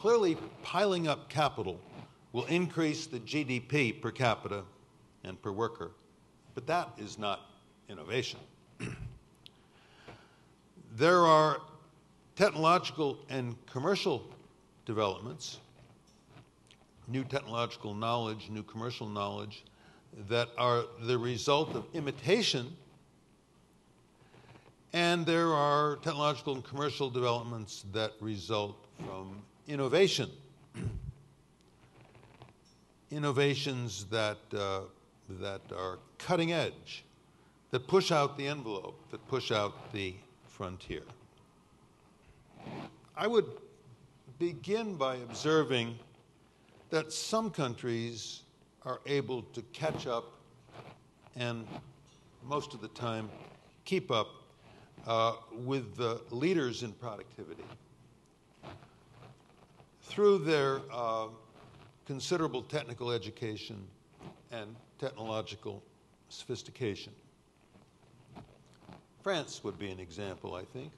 clearly piling up capital will increase the GDP per capita and per worker, but that is not innovation. there are technological and commercial developments, new technological knowledge, new commercial knowledge, that are the result of imitation. And there are technological and commercial developments that result from innovation. Innovations that, uh, that are cutting edge, that push out the envelope, that push out the frontier. I would begin by observing that some countries are able to catch up and most of the time keep up uh, with the leaders in productivity through their uh, considerable technical education and technological sophistication. France would be an example, I think,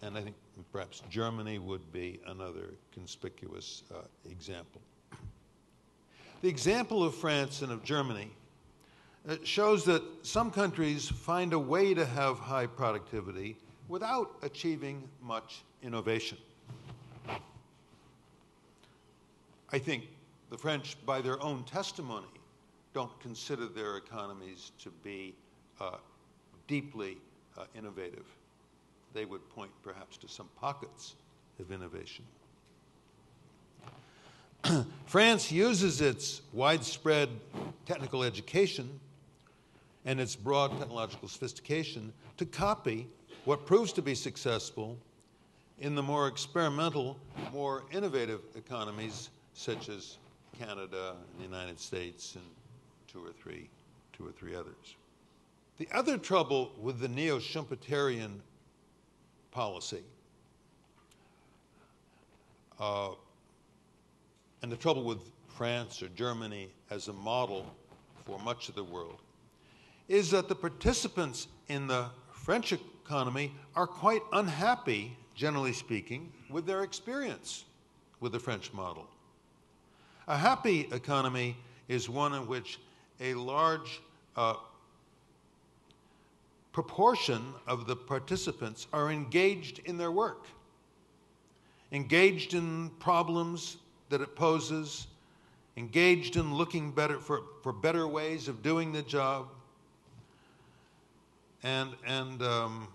and I think perhaps Germany would be another conspicuous uh, example. The example of France and of Germany uh, shows that some countries find a way to have high productivity without achieving much innovation. I think the French, by their own testimony, don't consider their economies to be uh, deeply uh, innovative. They would point perhaps to some pockets of innovation. France uses its widespread technical education and its broad technological sophistication to copy what proves to be successful in the more experimental, more innovative economies such as Canada and the United States and two or three, two or three others. The other trouble with the neo-Schumpeterian policy uh, and the trouble with France or Germany as a model for much of the world is that the participants in the French economy are quite unhappy, generally speaking, with their experience with the French model. A happy economy is one in which a large uh, proportion of the participants are engaged in their work, engaged in problems that it poses, engaged in looking better for, for better ways of doing the job, and, and, um,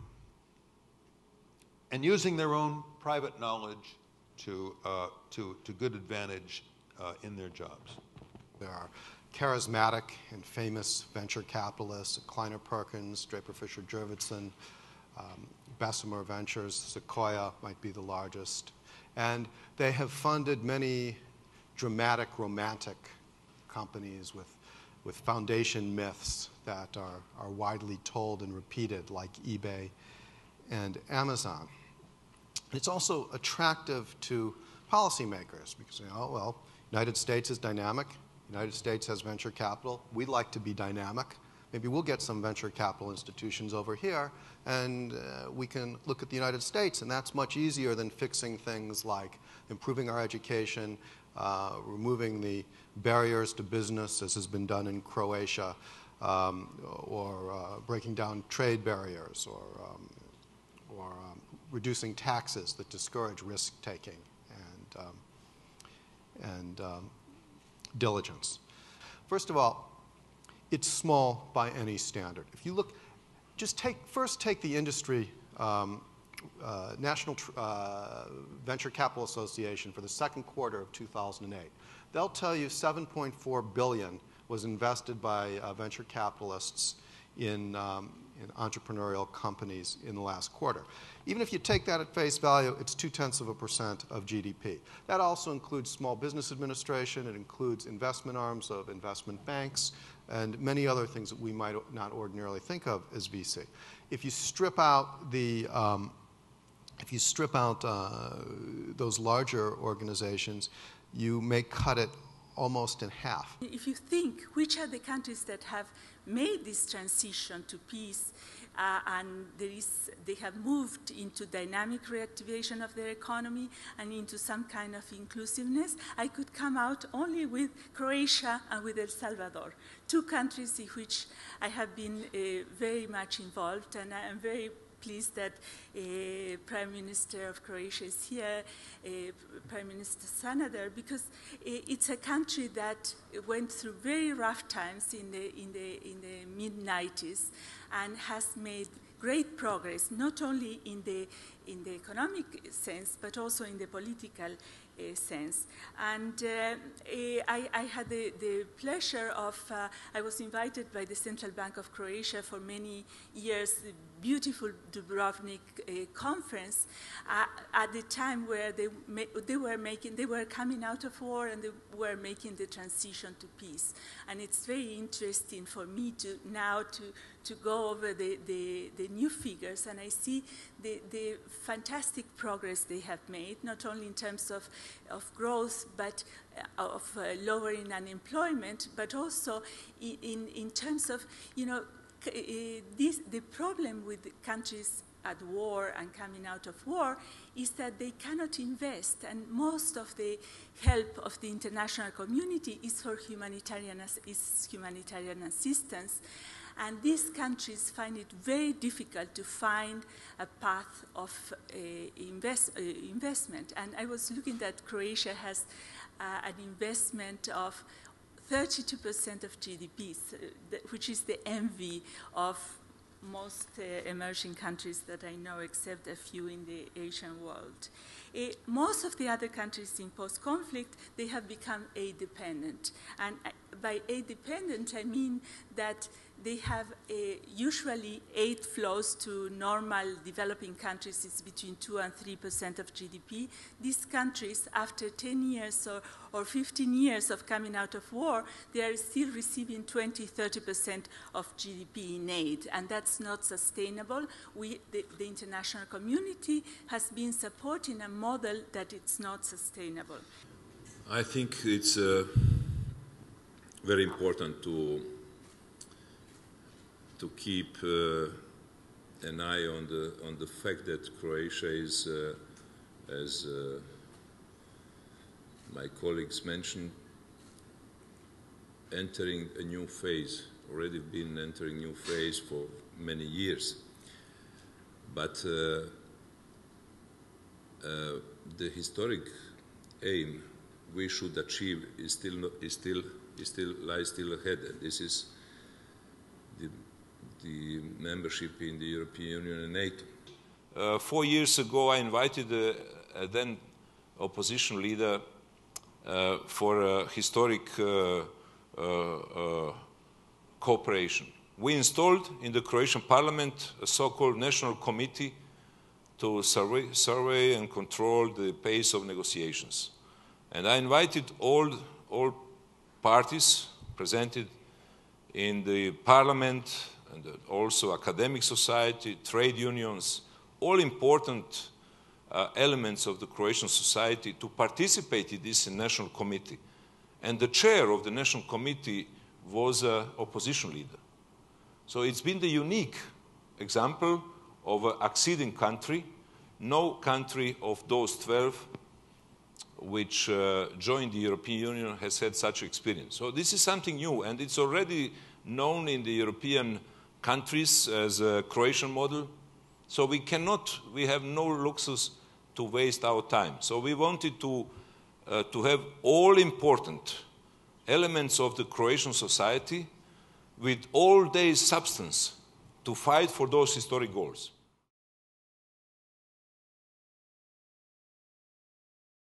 and using their own private knowledge to, uh, to, to good advantage uh, in their jobs. There are charismatic and famous venture capitalists, Kleiner Perkins, Draper Fisher Jurvetson, um, Bessemer Ventures, Sequoia might be the largest. And they have funded many dramatic, romantic companies with, with foundation myths that are, are widely told and repeated, like eBay and Amazon. It's also attractive to policymakers because, you know, well, United States is dynamic. United States has venture capital. We'd like to be dynamic. Maybe we'll get some venture capital institutions over here, and uh, we can look at the United States, and that's much easier than fixing things like improving our education, uh, removing the barriers to business, as has been done in Croatia, um, or uh, breaking down trade barriers, or, um, or um, reducing taxes that discourage risk taking. And, um, and um, diligence. First of all, it's small by any standard. If you look, just take, first take the industry, um, uh, National uh, Venture Capital Association for the second quarter of 2008. They'll tell you 7.4 billion was invested by uh, venture capitalists in, um, in entrepreneurial companies in the last quarter. Even if you take that at face value, it's two tenths of a percent of GDP. That also includes small business administration, it includes investment arms of investment banks, and many other things that we might not ordinarily think of as VC. If you strip out the um, if you strip out uh, those larger organizations, you may cut it almost in half. If you think which are the countries that have made this transition to peace uh, and is, they have moved into dynamic reactivation of their economy and into some kind of inclusiveness, I could come out only with Croatia and with El Salvador, two countries in which I have been uh, very much involved, and I am very pleased that uh, Prime Minister of Croatia is here, uh, Prime Minister Sanader, because it's a country that went through very rough times in the, in the, in the mid-90s and has made great progress, not only in the, in the economic sense, but also in the political uh, sense. And uh, I, I, had the, the pleasure of, uh, I was invited by the Central Bank of Croatia for many years, beautiful Dubrovnik conference, at the time where they, they were making, they were coming out of war and they were making the transition to peace. And it's very interesting for me to now to, to go over the, the, the new figures and I see the, the fantastic progress they have made, not only in terms of of growth, but uh, of uh, lowering unemployment, but also in, in terms of, you know, uh, this, the problem with countries at war and coming out of war is that they cannot invest, and most of the help of the international community is for humanitarian, is humanitarian assistance. And these countries find it very difficult to find a path of uh, invest, uh, investment. And I was looking that Croatia has uh, an investment of 32% of GDP, which is the envy of most uh, emerging countries that I know, except a few in the Asian world. Uh, most of the other countries in post-conflict, they have become aid dependent. And uh, by aid dependent, I mean that they have a, usually aid flows to normal developing countries is between 2 and 3 percent of GDP. These countries, after 10 years or, or 15 years of coming out of war, they are still receiving 20, 30 percent of GDP in aid, and that's not sustainable. We, the, the international community has been supporting a model that it's not sustainable. I think it's uh, very important to to keep uh, an eye on the on the fact that Croatia is, uh, as uh, my colleagues mentioned, entering a new phase. Already been entering new phase for many years, but uh, uh, the historic aim we should achieve is still is still is still lies still ahead, and this is the the membership in the European Union and NATO. Uh, four years ago, I invited the a then opposition leader uh, for a historic uh, uh, uh, cooperation. We installed in the Croatian parliament a so-called national committee to survey, survey, and control the pace of negotiations. And I invited all, all parties presented in the parliament and also academic society, trade unions, all important uh, elements of the Croatian society to participate in this national committee. And the chair of the national committee was an opposition leader. So it's been the unique example of an acceding country. No country of those 12 which uh, joined the European Union has had such experience. So this is something new, and it's already known in the European countries as a Croatian model. So we cannot, we have no luxus to waste our time. So we wanted to, uh, to have all important elements of the Croatian society with all their substance to fight for those historic goals.